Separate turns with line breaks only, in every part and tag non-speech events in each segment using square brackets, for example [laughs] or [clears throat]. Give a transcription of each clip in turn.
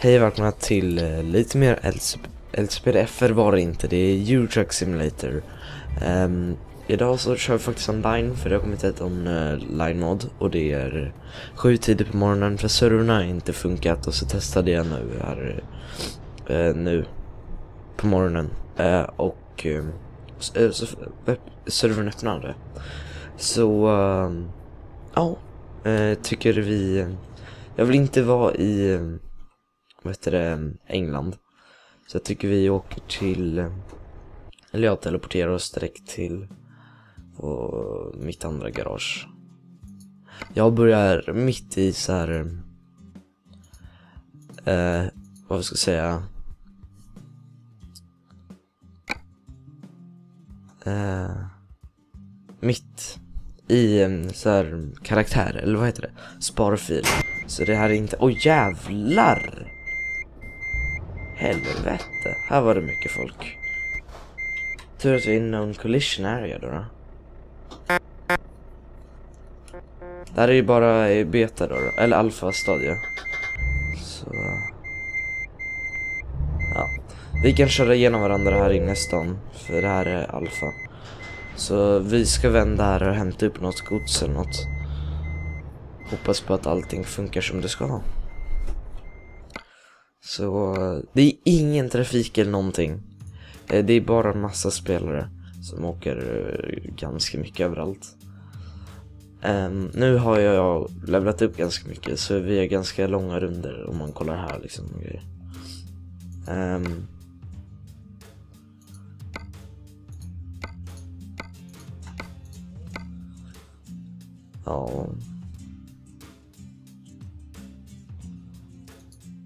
Hej och välkomna till uh, lite mer LCPDF var det inte, det är Eurotruck Simulator. Um, idag så kör vi faktiskt online för det har kommit ett online-mod eh, och det är sju tider på morgonen för servrarna har inte funkat och så testade jag nu här uh, nu på morgonen uh, och uh, så, servern öppnade. Så ehm, ja, tycker vi jag vill inte vara i vad heter det, England. Så jag tycker vi åker till, eller jag teleporterar oss direkt till och mitt andra garage. Jag börjar mitt i så här, eh, vad ska jag säga, eh, mitt i en så här karaktär, eller vad heter det? Sparfil. Så det här är inte, oj oh, jävlar! Helvete, här var det mycket folk. Tur att vi är i någon collision area då. då. Det här är ju bara i beta då, då eller alfa stadie. Så... Ja. Vi kan köra igenom varandra här inne i stan, för det här är alfa. Så vi ska vända här och hämta upp något gods eller något. Hoppas på att allting funkar som det ska. Så det är ingen trafik eller någonting. Eh, det är bara en massa spelare som åker eh, ganska mycket överallt. Um, nu har jag levlat upp ganska mycket så vi har ganska långa runder om man kollar här liksom. Um, ja.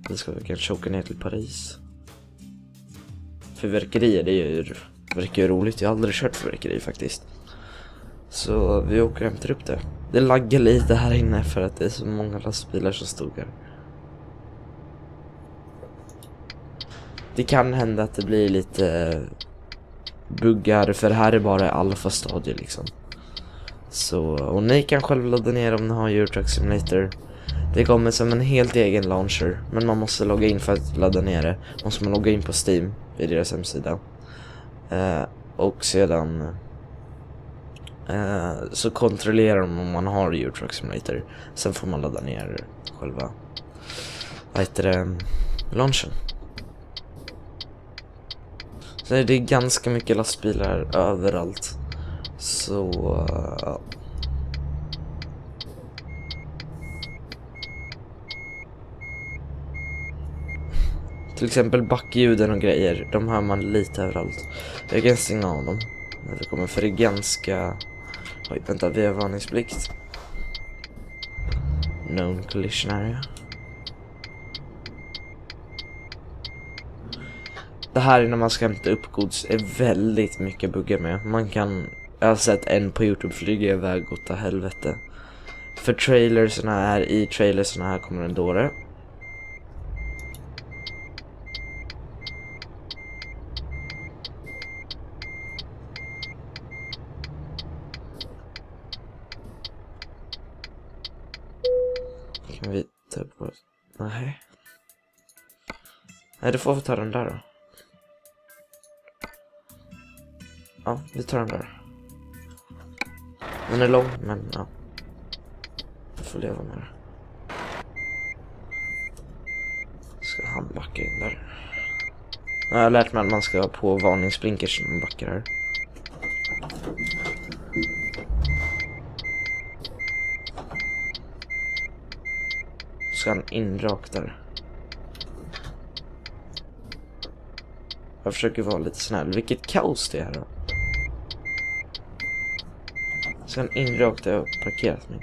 Vi ska kanske åka ner till Paris. Fyrverkerier, det är ju, verkar ju roligt. Jag har aldrig kört fyrverkeri faktiskt. Så vi åker och hämtar upp det. Det laggar lite här inne för att det är så många lastbilar som stod här. Det kan hända att det blir lite eh, buggar för här är bara alfa stadie liksom. Så, och ni kan själv ladda ner om ni har Eurotruck Simulator. Det kommer som en helt egen launcher, men man måste logga in för att ladda ner det. Måste man logga in på Steam, vid deras hemsida. Eh, och sedan eh, så kontrollerar de om man har Eurotruck Simulator. Sen får man ladda ner själva, vad heter det, launchen. Så det är ganska mycket lastbilar överallt. Så, eh, ja. Till exempel backljuden och grejer, de hör man lite överallt. Jag kan stänga av dem när vi kommer, för det är ganska... Oj, vänta, vi har varningsplikt. Known collision area. Det här när man ska hämta upp gods är väldigt mycket buggar med. Man kan... Jag har sett en på Youtube flyga iväg åt helvete. För trailersarna här, i trailersarna här kommer en dåre. Nej, du får vi ta den där då. Ja, vi tar den där. Den är lång, men ja. Jag får leva med det. Ska han backa in där. Jag har lärt mig att man ska ha på varningsblinkers när man backar här. ska han in rakt där. Jag försöker vara lite snäll. Vilket kaos det är här då. Sen han in rakt där jag parkerat mig.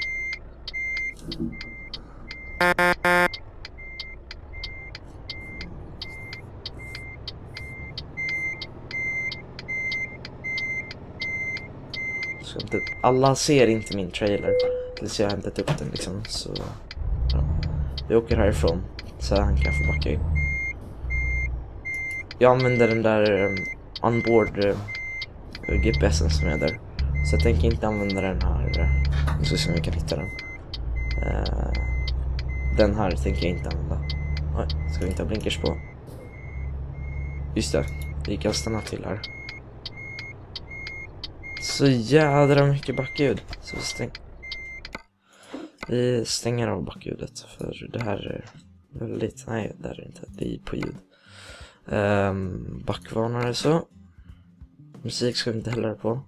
Alla ser inte min trailer tills jag har hämtat upp den liksom så vi åker härifrån så han kan få backa in. Jag använder den där um, onboard uh, GPSen som är där. Så jag tänker inte använda den här. Uh, nu ska se om vi kan hitta den. Uh, den här tänker jag inte använda. Oj, ska vi inte ha blinkers på? Just det, vi kan stanna till här. Så jädra mycket backljud. Så vi, stäng... vi stänger av backljudet för det här är väldigt... Nej, det är inte. Det är på ljud. Um, backvarnare så. Musik ska vi inte heller på.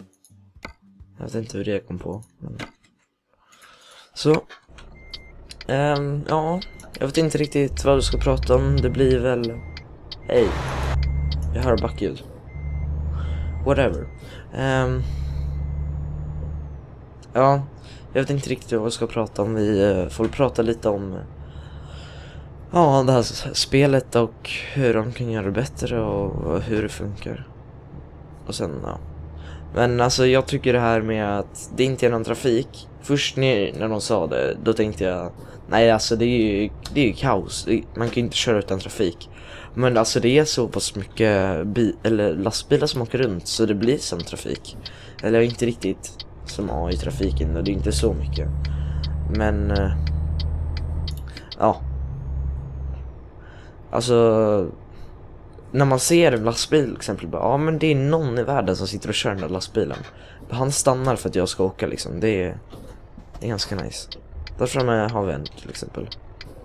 Jag vet inte hur det kom på. Men... Så. Um, ja, jag vet inte riktigt vad du ska prata om. Det blir väl... Hej. Jag hör backljud. Whatever. Um, ja, jag vet inte riktigt vad vi ska prata om. Vi eh, får prata lite om ja, det här spelet och hur de kan göra det bättre och hur det funkar. Och sen, ja. Men alltså jag tycker det här med att det inte är någon trafik. Först när, när de sa det, då tänkte jag Nej alltså det är ju, det är ju kaos. Man kan ju inte köra utan trafik. Men alltså det är så pass mycket bi eller lastbilar som åker runt så det blir som trafik. Eller inte riktigt som A i trafiken och det är inte så mycket. Men uh, ja. Alltså när man ser en lastbil till exempel, bara, ja men det är någon i världen som sitter och kör den där lastbilen. Han stannar för att jag ska åka liksom, det är, det är ganska nice. Där framme har vi en till exempel.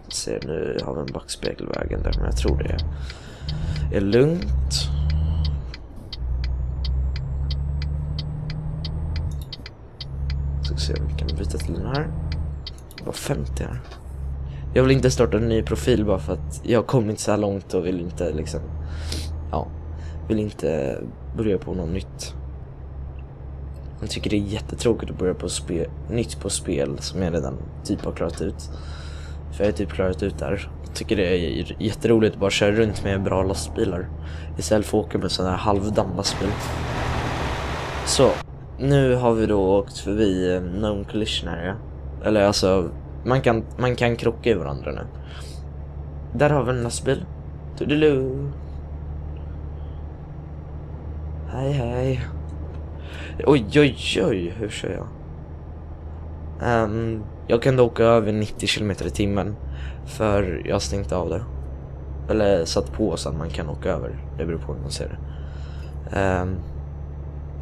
Ser nu har vi en backspegelvägen där, men jag tror det är, är lugnt. Ska se om vi kan byta till den här. Det var 50 här. Jag vill inte starta en ny profil bara för att jag har kommit så här långt och vill inte liksom, ja, vill inte börja på något nytt. Jag tycker det är jättetråkigt att börja på spel, nytt på spel som jag redan typ har klarat ut. För jag har typ klarat ut där. Jag tycker det är jätteroligt att bara köra runt med bra lastbilar. Istället för att åka med sån här halvdamm lastbil. Så, nu har vi då åkt förbi eh, known collision area. Eller alltså, man kan, man kan krocka i varandra nu. Där har vi en lastbil. Tudelu. Hej hej. Oj oj oj, hur kör jag? Um, jag kan åka över 90 km i timmen. För jag har stängt av det. Eller satt på så att man kan åka över. Det beror på hur man ser det. Um,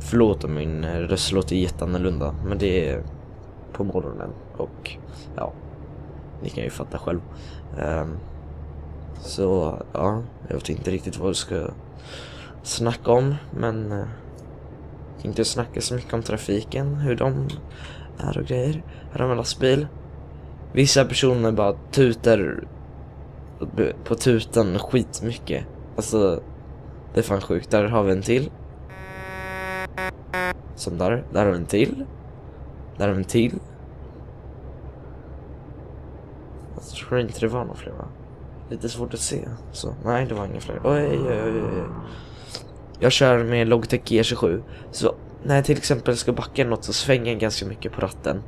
förlåt om min röst låter jätteannorlunda. Men det är på morgonen. Och ja, ni kan ju fatta själv. Um, så ja, jag vet inte riktigt vad jag ska snacka om. Men uh, inte snacka så mycket om trafiken. Hur de är och grejer. Här har vi en lastbil. Vissa personer bara tutar på tutan skitmycket. Alltså, det är fan sjukt. Där har vi en till. Som där. Där har vi en till. Där har vi en till. Jag tror inte det var några fler va? Lite svårt att se. Så, nej det var inga fler. Oj, oj, oj, oj. Jag kör med Logitech G27. Så när jag till exempel ska backa något så svänger jag ganska mycket på ratten.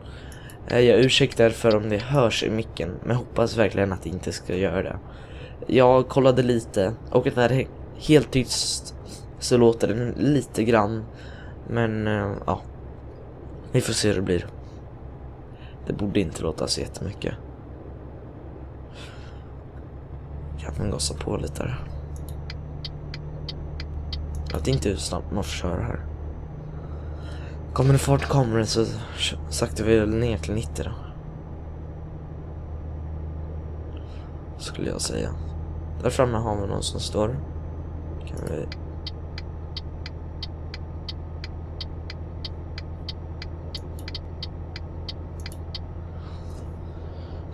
Eh, jag ursäktar för om det hörs i micken, men hoppas verkligen att det inte ska göra det. Jag kollade lite och när det är helt tyst så låter den lite grann. Men eh, ja, vi får se hur det blir. Det borde inte låta så jättemycket. Kan man gasa på lite där. Jag vet inte hur snabbt man får köra här. Kommer det fart kommer det så saktar vi väl ner till 90 då. Skulle jag säga. Där framme har vi någon som står. Kan vi...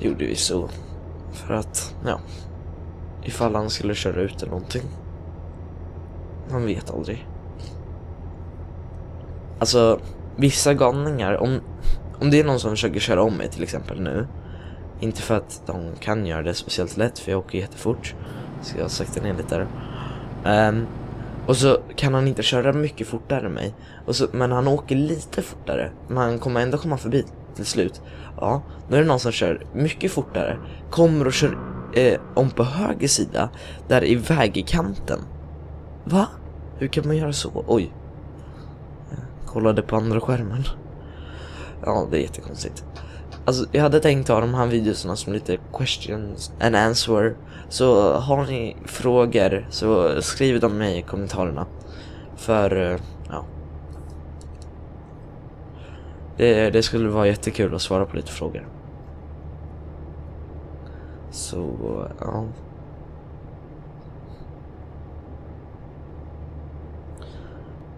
Gjorde vi så. För att, ja. Ifall han skulle köra ut eller någonting. Man vet aldrig. Alltså, vissa galningar, om, om det är någon som försöker köra om mig till exempel nu. Inte för att de kan göra det speciellt lätt, för jag åker jättefort. Så jag sakta ner lite där. Um, ehm, och så kan han inte köra mycket fortare än mig. Och så, men han åker lite fortare. Men han kommer ändå komma förbi till slut. Ja, då är det någon som kör mycket fortare. Kommer och kör eh, om på höger sida. Där i vägkanten. Va? Hur kan man göra så? Oj. Jag kollade på andra skärmen. Ja, det är jättekonstigt. Alltså jag hade tänkt ha de här videorna som lite questions and answer. Så har ni frågor så skriv dem i kommentarerna. För, eh, ja. Det, det skulle vara jättekul att svara på lite frågor. Så, ja.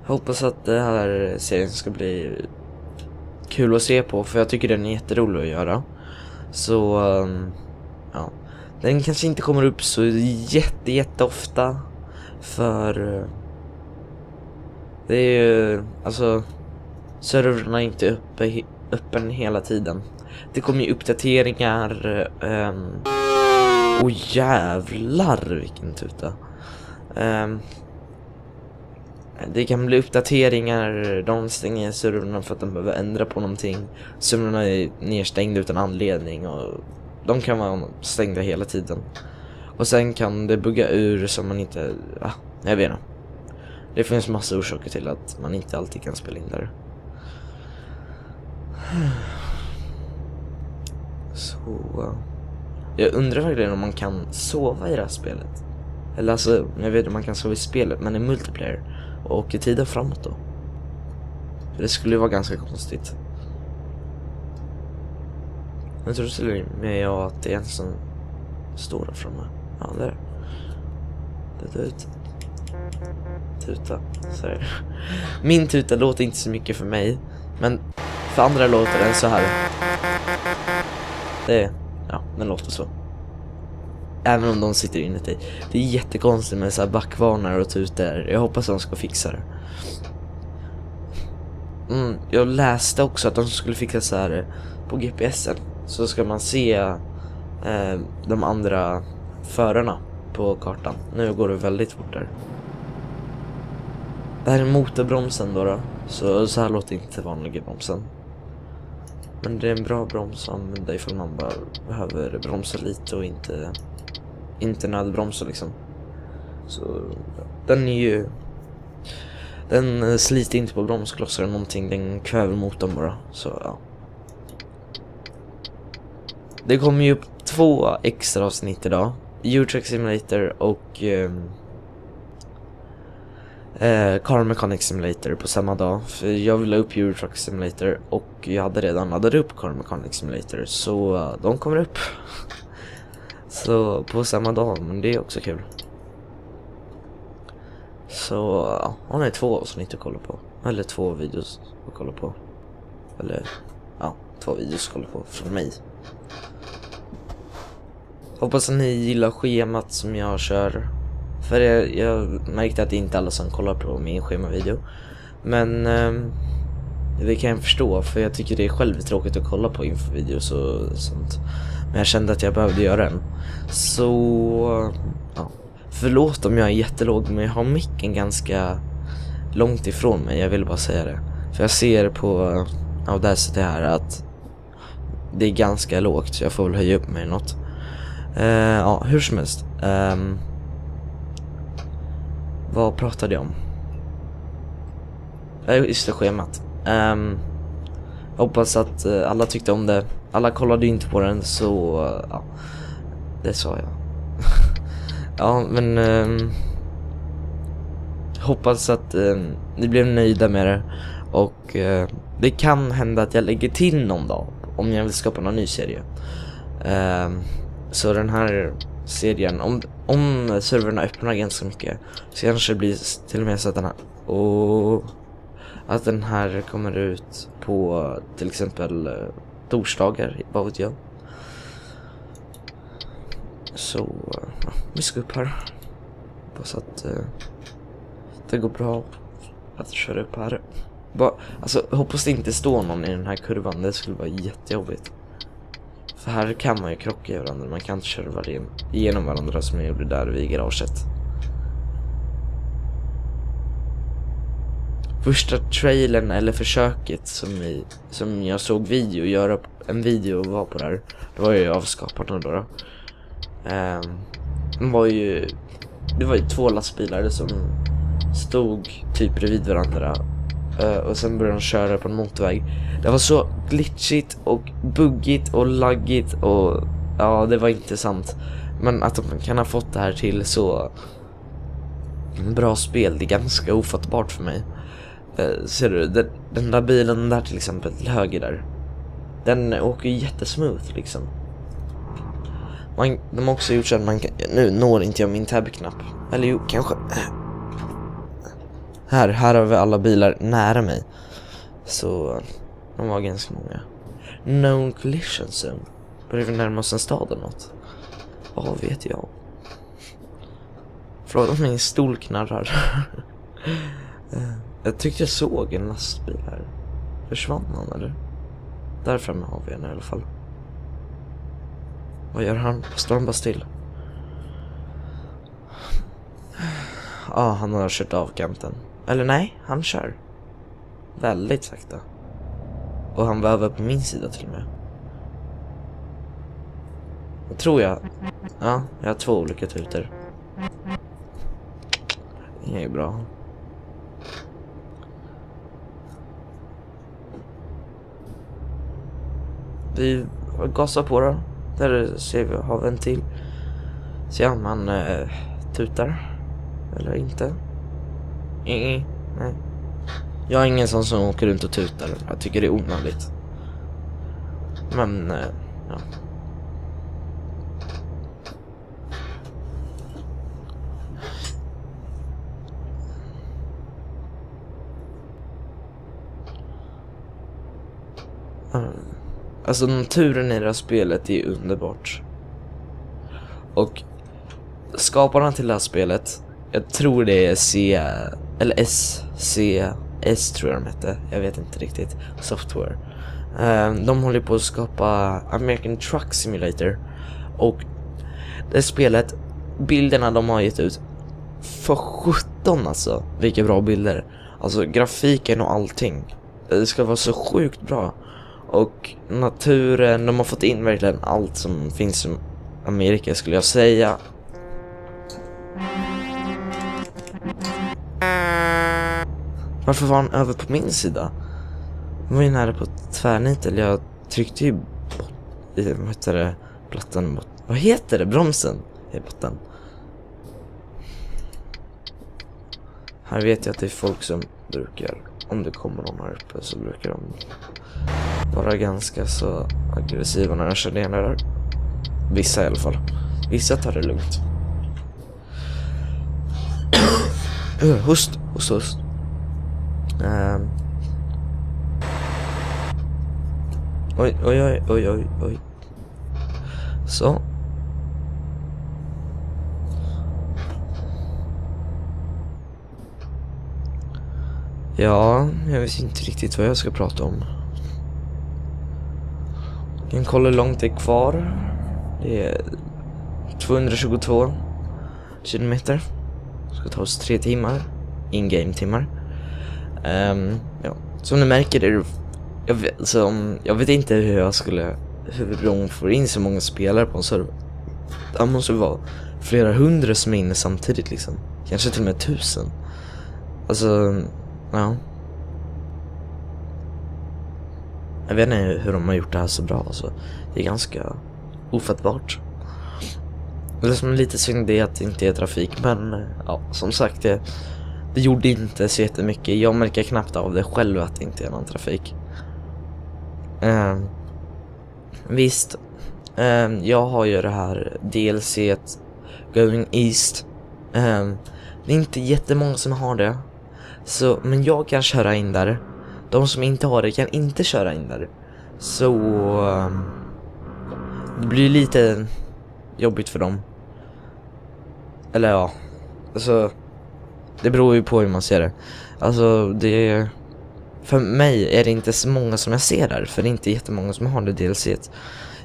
Jag hoppas att den här serien ska bli kul att se på för jag tycker den är jätterolig att göra. Så, um, ja. Den kanske inte kommer upp så jätte, jätte ofta för eh, det är ju, alltså servrarna är inte uppe, öppen hela tiden. Det kommer ju uppdateringar. Ehm, um, Och jävlar vilken tuta. Um, det kan bli uppdateringar, de stänger servrarna för att de behöver ändra på någonting. Servrarna är nedstängda utan anledning och de kan vara stängda hela tiden. Och sen kan det bugga ur så man inte, ja, jag vet inte. Det finns massa orsaker till att man inte alltid kan spela in där. Så... Eh, jag undrar verkligen om man kan sova i det här spelet. Eller alltså, jag vet att man kan sova i spelet, men i multiplayer. Och i tiden framåt då. För det skulle ju vara ganska konstigt. Jag tror till med jag att det är en som står där framme. Ja, där. Det är ut. Tuta. Så. Min tuta låter inte så mycket för mig. Men för andra låter den så här. Det, ja, den låter så. Även om de sitter inuti. Det är jättekonstigt med så här backvarnar och typ tutor. Jag hoppas de ska fixa det. Mm, jag läste också att de skulle fixa så här eh, på GPSen. Så ska man se eh, de andra förarna på kartan. Nu går det väldigt fort där. Det här är motorbromsen då, då. Så, så här låter inte vanliga bromsen. Men det är en bra broms att använda ifall man bara behöver bromsa lite och inte, inte nödbromsa liksom. Så den är ju... Den eh, sliter inte på bromsklossar eller någonting, den kväver motorn bara. Så ja. Det kommer ju upp två extra avsnitt idag. Eurotrack Simulator och um, eh, Car Mechanic Simulator på samma dag. För jag ville upp Euro Truck Simulator och jag hade redan laddat upp Car Mechanic Simulator så uh, de kommer upp. [laughs] så på samma dag, men det är också kul. Så uh, hon är två avsnitt att kolla på. Eller två videos att kolla på. Eller ja, två videos att kolla på från mig. Hoppas att ni gillar schemat som jag kör för jag, jag märkte att det inte alla som kollar på min schemavideo. Men eh, det kan jag förstå för jag tycker det är själv tråkigt att kolla på infovideos och sånt. Men jag kände att jag behövde göra en. Så, ja. Förlåt om jag är jättelåg men jag har micken ganska långt ifrån mig, jag vill bara säga det. För jag ser på Audacity här att det är ganska lågt så jag får väl höja upp mig något. Uh, ja, hur som helst. Um, vad pratade jag om? Ja, just det, schemat. Um, jag hoppas att uh, alla tyckte om det. Alla kollade ju inte på den så, uh, ja. Det sa jag. [laughs] ja, men... Um, hoppas att um, ni blev nöjda med det. Och uh, det kan hända att jag lägger till någon dag. Om jag vill skapa någon ny serie. så den här serien, om, om serverna öppnar ganska mycket så kanske det blir till och med så att den här, och att den här kommer ut på till exempel eh, torsdagar, vad vet jag. Så, eh, ja, vi ska upp här. Hoppas att eh, det går bra att köra upp här. Bara, alltså, hoppas det inte står någon i den här kurvan, det skulle vara jättejobbigt. För här kan man ju krocka i varandra, man kan inte köra igenom varandra som jag gjorde där vid garaget. Första trailern eller försöket som, vi, som jag såg video göra en video var på där. Det var ju av skaparna då. då. Um, var ju, det var ju två lastbilar som stod typ bredvid varandra Eh, och sen började de köra på en motorväg. Det var så glitchigt och buggigt och laggigt och ja, det var inte sant. Men att de kan ha fått det här till så bra spel, det är ganska ofattbart för mig. Uh, ser du, den, den, där bilen där till exempel till höger där. Den åker ju jättesmooth liksom. Man, de har också gjort så att man kan, nu når inte jag min tab-knapp. Eller jo, kanske. Här, här har vi alla bilar nära mig. Så de var ganska många. Known collision zone. Börjar vi närma oss en stad eller något? Vad vet jag? Förlåt om min stol knarrar. [laughs] jag tyckte jag såg en lastbil här. Försvann han eller? Där framme har vi en i alla fall. Vad gör han? Står han bara still? Ja, ah, han har kört av kanten. Eller nej, han kör. Väldigt sakta. Och han var över på min sida till och med. Tror jag. Ja, jag har två olika tutor. Det är bra. Vi gasar på då. Där ser vi har ventil. Se om han eh, tutar. Eller inte. Nej. Jag är ingen sån som åker runt och tutar. Jag tycker det är onödigt. Men, eh, ja. Eh, alltså naturen i det här spelet är underbart. Och skaparna till det här spelet, jag tror det är C, eller SCS tror jag de hette, jag vet inte riktigt, software. Ehm, de håller på att skapa American Truck Simulator. Och det spelet, bilderna de har gett ut, för 17 alltså, vilka bra bilder. Alltså grafiken och allting. Det ska vara så sjukt bra. Och naturen, de har fått in verkligen allt som finns i Amerika skulle jag säga. Varför var han över på min sida? Han var ju nära på tvärnit, eller jag tryckte ju bort, vad heter det, plattan bort. Vad heter det? Bromsen i botten. Här vet jag att det är folk som brukar, om det kommer någon här uppe så brukar de vara ganska så aggressiva när de kör ner där. Vissa i alla fall. Vissa tar det lugnt. [clears throat] host, host, host. Um. Oj, oj, oj, oj, oj, oj. Så. Ja, jag vet inte riktigt vad jag ska prata om. Jag kan kolla hur långt det är kvar. Det är 222 kilometer. Det ska ta oss tre timmar. In-game timmar. Um, ja. Som ni märker är det... Jag vet, alltså, jag vet inte hur jag skulle... Hur de får in så många spelare på en server. Det måste vara flera hundra som är inne samtidigt liksom. Kanske till och med tusen. Alltså, ja. Jag vet inte hur de har gjort det här så bra alltså. Det är ganska ofattbart. Det som är lite synd är att det inte är trafik men ja, som sagt det, det gjorde inte så jättemycket. Jag märker knappt av det själv att det inte är någon trafik. Eh, visst, eh, jag har ju det här DLC Going East. Eh, det är inte jättemånga som har det. Så, men jag kan köra in där. De som inte har det kan inte köra in där. Så... Ehm, det blir lite jobbigt för dem. Eller ja, alltså... Det beror ju på hur man ser det. Alltså det... För mig är det inte så många som jag ser där, för det är inte jättemånga som har det DLC. -t.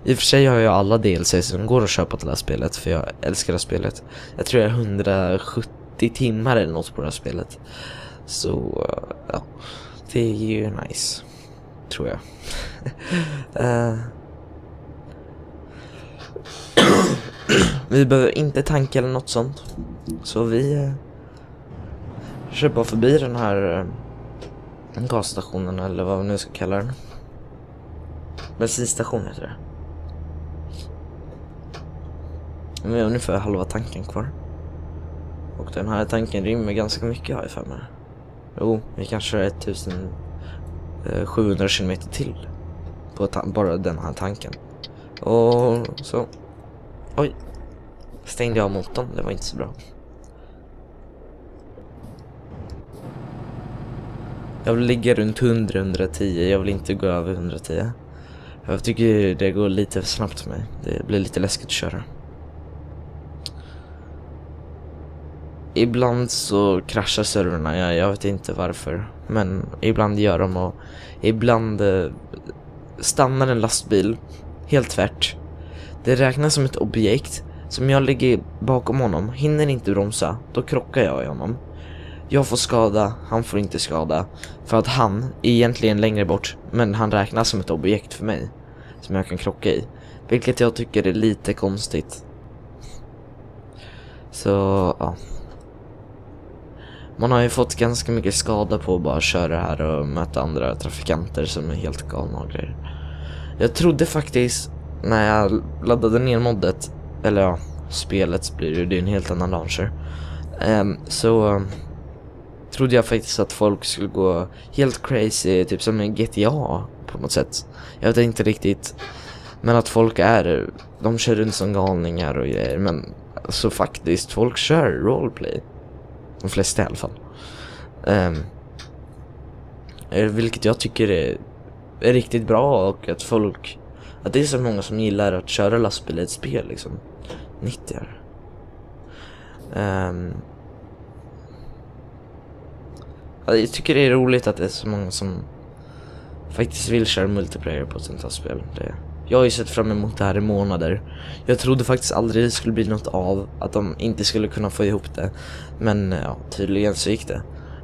I och för sig har jag alla DLC som går att köpa till det här spelet, för jag älskar det här spelet. Jag tror jag är 170 timmar eller något på det här spelet. Så, ja. Det är ju nice. Tror jag. uh. [laughs] vi behöver inte tanka eller något sånt. Så vi uh, kör bara förbi den här eh, gasstationen eller vad vi nu ska kalla den. Bensinstation heter det. Vi har ungefär halva tanken kvar. Och den här tanken rymmer ganska mycket har jag för mig. Jo, vi kanske har 1700 km till. På bara den här tanken. Och så. Oj. Stängde jag av motorn, det var inte så bra. Jag vill ligga runt 100-110, jag vill inte gå över 110. Jag tycker det går lite för snabbt för mig. Det blir lite läskigt att köra. Ibland så kraschar servrarna, jag, jag vet inte varför. Men ibland gör de och ibland eh, stannar en lastbil helt tvärt. Det räknas som ett objekt. Som jag ligger bakom honom, hinner inte bromsa, då krockar jag i honom. Jag får skada, han får inte skada. För att han är egentligen längre bort, men han räknas som ett objekt för mig. Som jag kan krocka i. Vilket jag tycker är lite konstigt. Så, ja. Man har ju fått ganska mycket skada på att bara köra här och möta andra trafikanter som är helt galna och grejer. Jag trodde faktiskt när jag laddade ner moddet, eller ja, spelet blir det, det är en helt annan launcher. Um, så trodde jag faktiskt att folk skulle gå helt crazy, typ som en GTA på något sätt. Jag vet inte riktigt. Men att folk är, de kör runt som galningar och grejer. Men alltså faktiskt, folk kör roleplay. De flesta i alla fall. Um, vilket jag tycker är, är riktigt bra och att folk, att det är så många som gillar att köra lastbil i ett spel liksom. 90 um, ehm, jag tycker det är roligt att det är så många som faktiskt vill köra multiplayer på ett sånt här spel. Det, jag har ju sett fram emot det här i månader. Jag trodde faktiskt aldrig det skulle bli något av, att de inte skulle kunna få ihop det. Men ja, tydligen så gick det.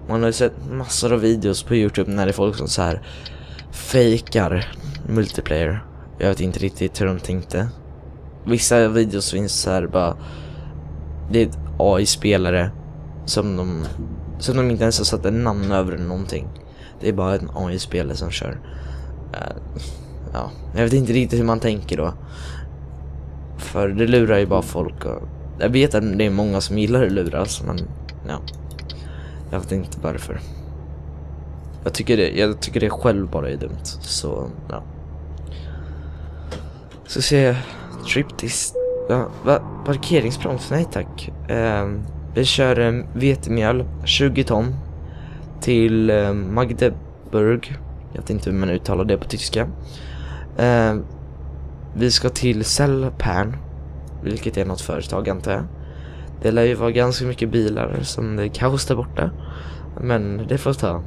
Man har ju sett massor av videos på Youtube när det är folk som så här fejkar multiplayer. Jag vet inte riktigt hur de tänkte. Vissa videos finns så här bara, det är ett AI-spelare som de, som de inte ens har satt en namn över någonting. Det är bara en AI-spelare som kör. Uh, ja, jag vet inte riktigt hur man tänker då. För det lurar ju bara folk och jag vet att det är många som gillar att luras alltså, men ja. Jag vet inte varför. Jag tycker det, jag tycker det själv bara är dumt. Så ja. Så se Triptis. Ja, va? Parkeringsbroms? Nej tack. Uh, vi kör um, vetemjöl, 20 ton. Till eh, Magdeburg. Jag vet inte hur man uttalar det på tyska. Eh, vi ska till Cellpan, vilket är något företag antar jag. Det lär ju vara ganska mycket bilar som det är kaos där borta. Men det får ta.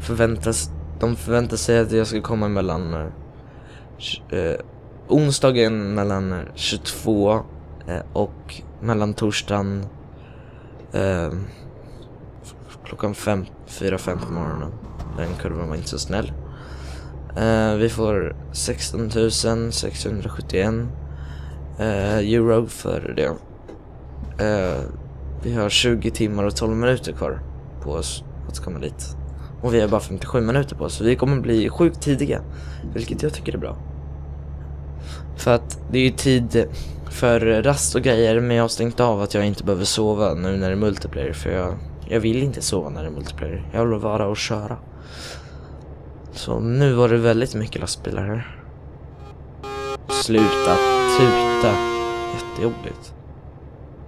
Förväntas, de förväntar sig att jag ska komma mellan eh, onsdagen mellan 22 Eh, och mellan torsdagen eh, klockan 4-5 på morgonen. Den kurvan var inte så snäll. Eh, vi får 16 671 eh, euro för det. Eh, vi har 20 timmar och 12 minuter kvar på oss att komma dit. Och vi har bara 57 minuter på oss, så vi kommer bli sjukt tidiga. Vilket jag tycker är bra. För att det är ju tid för rast och grejer, men jag har stängt av att jag inte behöver sova nu när det är multiplayer. För jag, jag vill inte sova när det är multiplayer. Jag vill vara och köra. Så nu var det väldigt mycket lastbilar här. Sluta tuta. Jättejobbigt.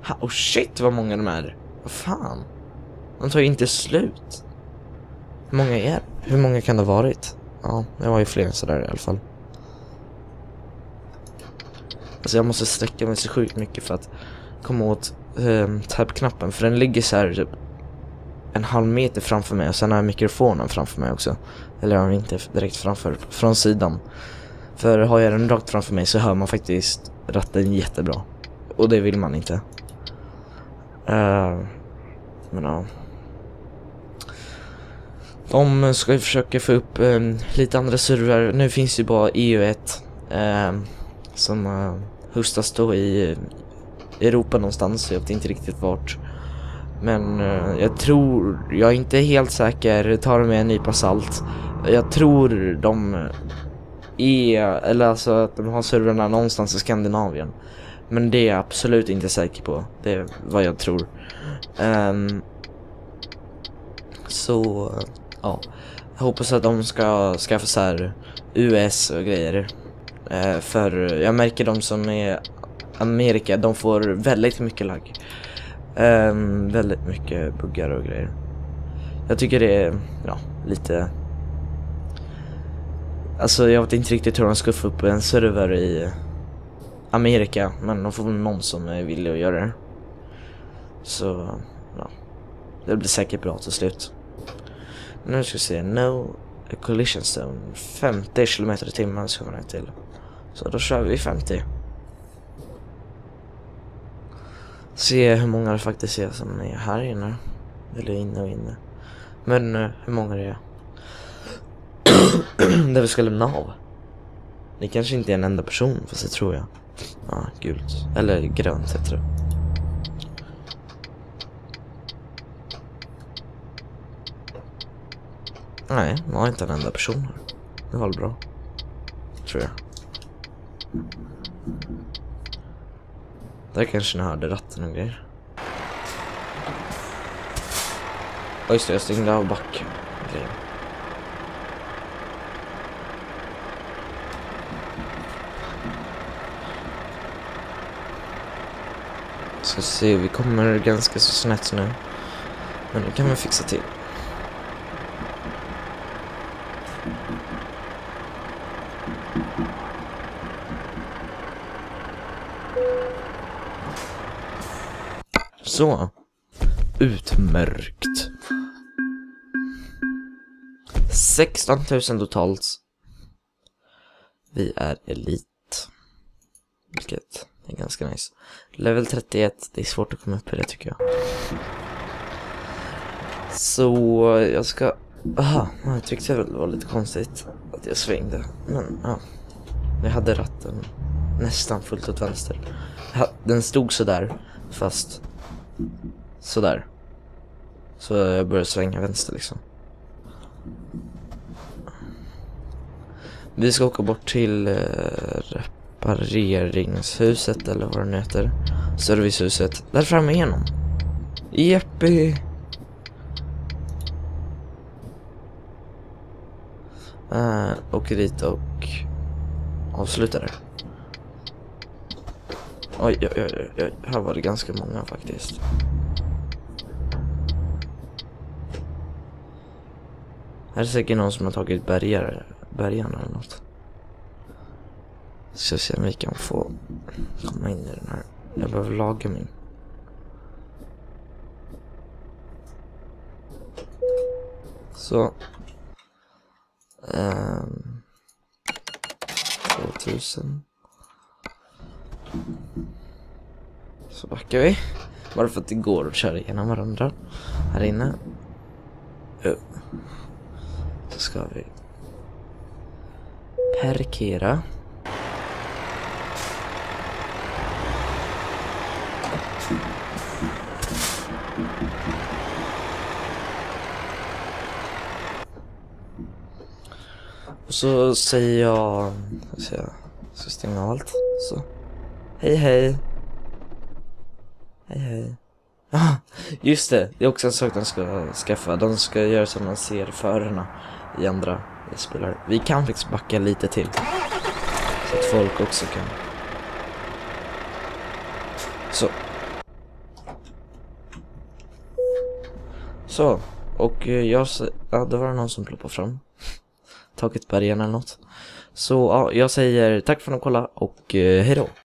Ha, oh shit vad många de är. Vad fan. De tar ju inte slut. Hur många är Hur många kan det ha varit? Ja, det var ju fler än sådär i alla fall. Alltså jag måste sträcka mig så sjukt mycket för att komma åt eh, tab-knappen. För den ligger så här typ en halv meter framför mig och sen har jag mikrofonen framför mig också. Eller om inte direkt framför, från sidan. För har jag den rakt framför mig så hör man faktiskt ratten jättebra. Och det vill man inte. Uh, men ja. De ska ju försöka få upp um, lite andra servrar. Nu finns ju bara EU1 uh, ehm, som uh, Höstas då i Europa någonstans. Jag vet inte riktigt vart. Men eh, jag tror, jag är inte helt säker, ta det med en nypa salt. Jag tror de är, eller alltså att de har servrarna någonstans i Skandinavien. Men det är jag absolut inte säker på. Det är vad jag tror. Um, så, ja. Jag hoppas att de ska skaffa så här US och grejer. Eh, för jag märker de som är Amerika, de får väldigt mycket lag. Eh, väldigt mycket buggar och grejer. Jag tycker det är, ja, lite... Alltså jag vet inte riktigt hur de ska få upp en server i Amerika, men de får väl någon som är villig att göra det. Så, ja. Det blir säkert bra till slut. Nu ska vi se, no collision zone. 50 km i timmen ska man till. Så då kör vi 50. Se hur många det faktiskt är som är här inne. Eller inne och inne. Men eh, hur många det är. [clears throat] Där vi ska lämna av. Det kanske inte är en enda person, fast det tror jag. Ja, ah, gult. Eller grönt heter det. Nej, det var inte en enda person här. Det var väl bra. Tror jag. Där kanske ni hörde ratten och grejer. Ja just det, jag stängde av back grejer. Ska se, vi kommer ganska så snett nu. Men det kan vi fixa till. Så. Utmärkt. 16 000 totalt. Vi är elit. Vilket är ganska nice. Level 31, det är svårt att komma upp i det tycker jag. Så jag ska... Aha, jag tyckte väl det var lite konstigt att jag svängde. Men ja, jag hade ratten nästan fullt åt vänster. Den stod så där fast Sådär. Så jag börjar svänga vänster liksom. Vi ska åka bort till eh, repareringshuset eller vad det heter. Servicehuset. Där framme igenom. Jeppi! Uh, åker dit och avslutar det. Oj, oj, oj, oj, här var det ganska många faktiskt. Här är säkert någon som har tagit bergare, bergarna eller något. Ska se om vi kan få komma in i den här. Jag behöver laga min. Så. Ehm. Um, 2000. Så backar vi. Bara för att det går att köra igenom varandra. Här inne. Så ska vi parkera. Och så säger jag, så jag ska stänga av allt. Så. Hej hej. Hej hej. Ah, just det, det är också en sak de ska skaffa. De ska göra så man ser förarna i andra spelare. Vi kan faktiskt backa lite till. Så att folk också kan. Så. Så. Och jag, ja då var det någon som ploppade fram. Tagit bergen eller något. Så ja, jag säger tack för att ni kollade och eh, hejdå.